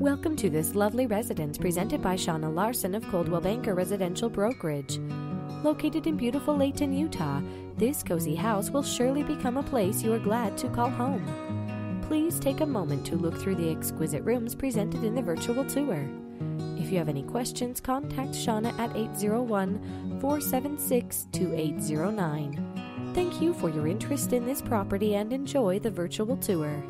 Welcome to this lovely residence presented by Shauna Larson of Coldwell Banker Residential Brokerage. Located in beautiful Layton, Utah, this cozy house will surely become a place you are glad to call home. Please take a moment to look through the exquisite rooms presented in the virtual tour. If you have any questions, contact Shauna at 801 476 2809. Thank you for your interest in this property and enjoy the virtual tour.